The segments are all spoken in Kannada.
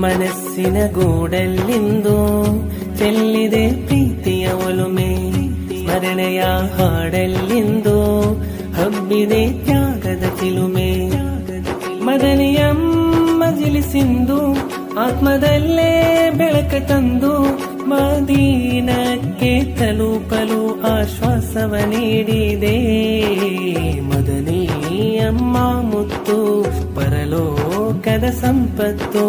ಮನಸ್ಸಿನ ಗೂಡಲ್ಲಿಂದು ಚೆಲ್ಲಿದೆ ಪ್ರೀತಿಯ ಒಲುಮೆ. ಸ್ಮರಣೆಯ ಹಾಡಲ್ಲಿಂದು ಹಬ್ಬಿದೆ ತ್ಯಾಗದ ಚಿಲುಮೆ. ಮದನಿಯಮ್ಮ ಜಿಲಿಸಿಂದು ಆತ್ಮದಲ್ಲೇ ಬೆಳಕ ತಂದು ಮದೀನಕ್ಕೆ ತಲುಪಲು ಆಶ್ವಾಸವ ನೀಡಿದೆ. ಮದನಿಯಮ್ಮ ಮುತ್ತು, ಪರಲೋಕದ ಸಂಪತ್ತು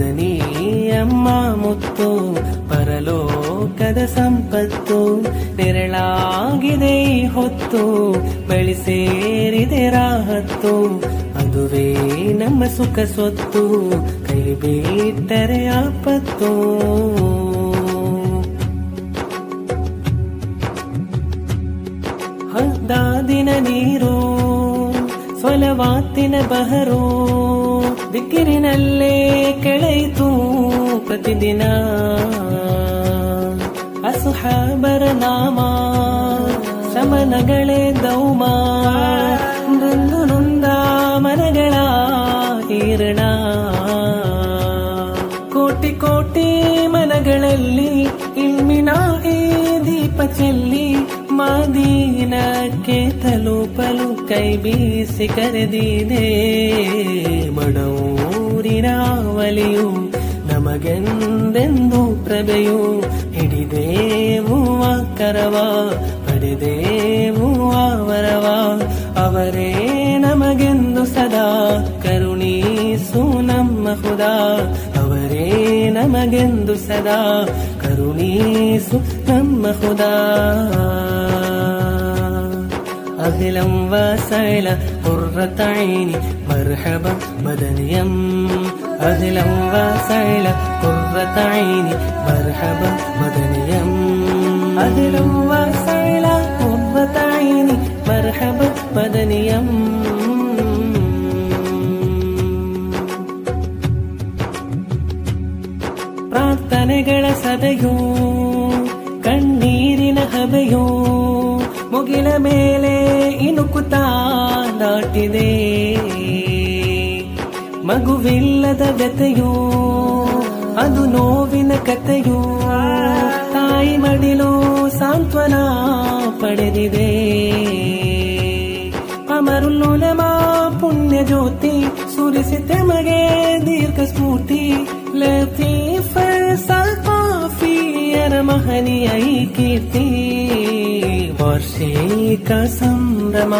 ಮದನಿಯಮ್ಮ ಮುತ್ತು, ಪರಲೋಕದ ಸಂಪತ್ತು, ನೆರಳಾಗಿದೆ ಹೊತ್ತು, ಬಳಿ ಸೇರಿದೆ ರಾಹತ್ತು. ಅದುವೇ ನಮ್ಮ ಸುಖ ಸ್ವತ್ತು, ಕೈ ಬಿಟ್ಟರೆ ಆಪತ್ತು. ಹದ್ದಾದಿನ ನೀರು ಸ್ವಲವಾತಿನ ಬಹರು, ದಿಕ್ಕಿರಿನಲ್ಲೇ ಪ್ರತಿದಿನ. ಅಸುಹಾಬರ ನಾಮ ಶಮನಗಳೇ ದೌಮ ನೊಂದು ನೊಂದ ಮನಗಳ ಹೀರಣ. ಕೋಟಿ ಕೋಟಿ ಮನಗಳಲ್ಲಿ ಇಲ್ಮಿನ ಈ ದೀಪ ಚೆಲ್ಲಿ, ಮಾದೀನಕ್ಕೆ ತಲುಪಲು ಕೈ ಬೀಸಿ ಕರೆದಿದೆ. ಮಡೂರಿನ ಒಲಿಯು ನಮಗೆಂದೆಂದು ಪ್ರಭೆಯು ಹಿಡಿದೇವುವ ಕರವ ಪಡೆದೇವುವ ವರವ. ಅವರೇ ನಮಗೆಂದು ಸದಾ ಕರುಣೀಸು ನಮ್ಮ ಹುದಾ. ಅವರೇ ನಮಗೆಂದು ಸದಾ ಕರುಣೀಸು ನಮ್ಮ ಹುದಾ. أهلا وسهلا قرة عيني مرحبا مدنيا أهلا وسهلا قرة عيني مرحبا مدنيا أهلا وسهلا قرة عيني مرحبا مدنيا ಪ್ರಾರ್ಥನೆಗಳ ಸದೆಯೋ ಕಣ್ಣೀರಿನ ಹಬೆಯೋ ಮುಗಿಲ ಮೇಲೆ ಇನುಕುತ್ತಾ ದಾಟಿದೆ. ಮಗುವಿಲ್ಲದ ವ್ಯತೆಯೋ ಅದು ನೋವಿನ ಕಥೆಯೋ, ತಾಯಿ ಮಡಿಲು ಸಾಂತ್ವನ ಪಡೆದಿದೆ. ಮಾ ಪುಣ್ಯ ಜ್ಯೋತಿ, ಸುರಿಸಿ ತೆಮಗೆ ದೀರ್ಘ ಸ್ಫೂರ್ತಿ. ಲತೀಫ ಸಲ್ಪಾಫಿಯರ ಮಹನೀಯ ಈ ವರ್ಷೇ ವಾರ್ಷಿಕ ಸಂಭ್ರಮ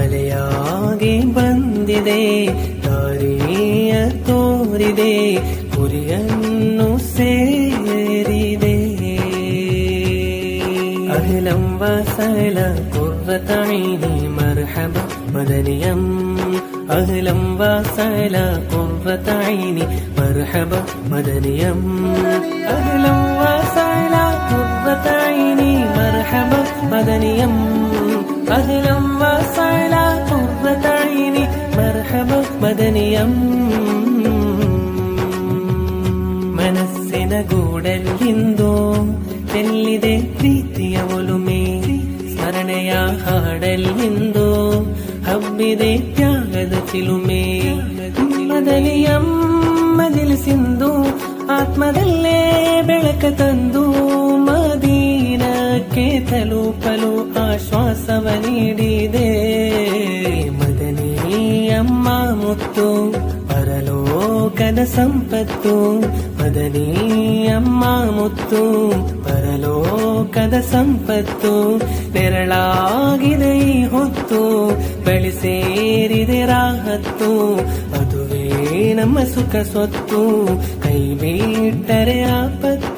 ಅಲೆಯಾಗಿ ಬಂದಿದೆ ದಾರಿಯ ತೋರಿದೆ ಗುರಿಯನ್ನು ಸೇರಿದೆ أهلا وسهلا قرة عيني مرحبا مدنيا أهلا وسهلا قرة عيني مرحبا مدنيا أهلا وسهلا മദനിയം ಮನಸ್ಸಿನ ഗൂടല്ലിന്തോ ಎಲ್ಲಿದೆ ಪ್ರೀತಿಯ ಒಲುಮೆ? ಸ್ಮರಣೆಯ ಹಾಡಲ್ಲಿಂದು ಹಬ್ಬಿದೆ ತ್ಯಾಗದ ಚಿಲುಮೆ. ಮದಲಿಯ ಮದಿಲಿಸಿಂದು ಆತ್ಮದಲ್ಲೇ ಬೆಳಕ ತಂದು, ಮದೀನಕ್ಕೆ ತಲುಪಲು ಆಶ್ವಾಸವ ನೀಡಿದೆ ಮದನೀಯಮ್ಮ ಮುತ್ತು, ಪರಲೋಕದ ಸಂಪತ್ತು. ಮದನಿಯಮ್ಮ ಮುತ್ತು, ಪರಲೋಕದ ಸಂಪತ್ತು. ನೆರಳಾಗಿದೆ ಹೊತ್ತು, ಬಳಿ ಸೇರಿದೆ ರಾಹತ್ತು. ಅದುವೇ ನಮ್ಮ ಸುಖ ಸ್ವತ್ತು. ಕೈ ಬಿಟ್ಟರೆ ಆಪತ್ತು.